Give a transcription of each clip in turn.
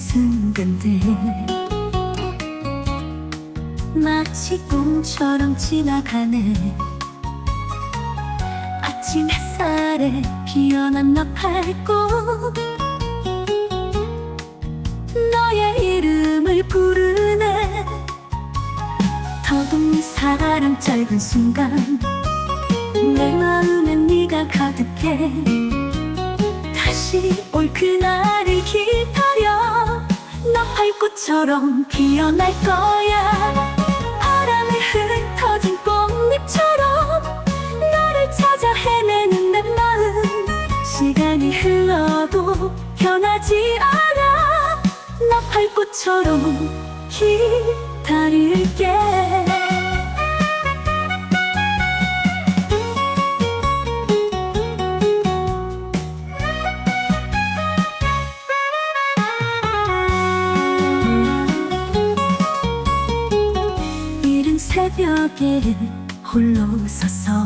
순간들 마치 꿈처럼 지나가네. 아침 햇살에 피어난 나팔꽃 너의 이름을 부르네. 더듬 사랑 짧은 순간 내 마음엔 네가 가득해. 다시 올 그날 꽃처럼 피어날 거야. 바람에 흩어진 꽃잎처럼 너를 찾아 헤매는 내 마음. 시간이 흘러도 변하지 않아. 나팔꽃처럼 기다릴게 새벽에 홀로 서서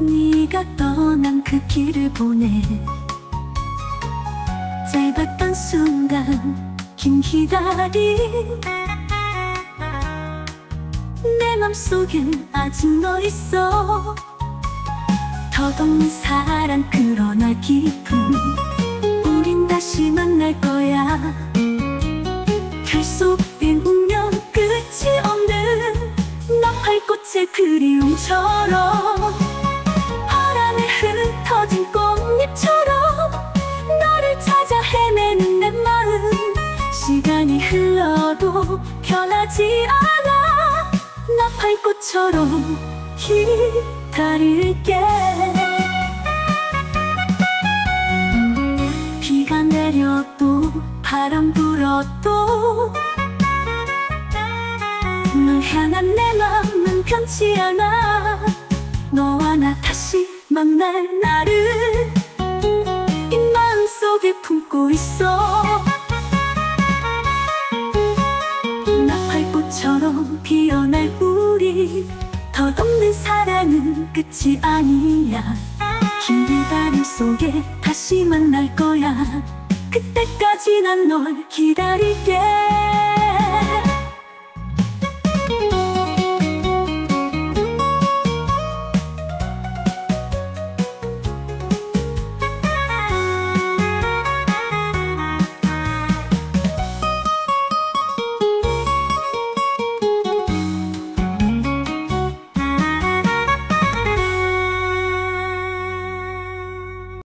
네가 떠난 그 길을 보내 짧았던 순간 긴 기다림. 내 맘속엔 아직 너 있어. 더없는 사랑 그러나 깊은 그리움처럼 바람에 흩어진 꽃잎처럼 너를 찾아 헤매는 내 마음. 시간이 흘러도 변하지 않아. 나팔꽃처럼 기다릴게. 비가 내려도 바람 불어도 널 향한 내 마음은 변치 않아 만날 날을 이 마음속에 품고 있어. 나팔꽃처럼 피어날 우리 덧없는 사랑은 끝이 아니야. 긴 기다림 속에 다시 만날 거야. 그때까지 난 널 기다릴게